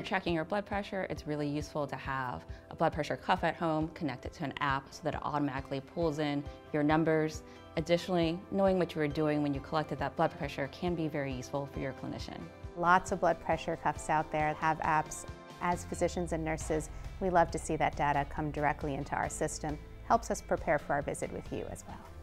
you're checking your blood pressure, it's really useful to have a blood pressure cuff at home Connect it to an app so that it automatically pulls in your numbers. Additionally, knowing what you were doing when you collected that blood pressure can be very useful for your clinician. Lots of blood pressure cuffs out there have apps. As physicians and nurses, we love to see that data come directly into our system. Helps us prepare for our visit with you as well.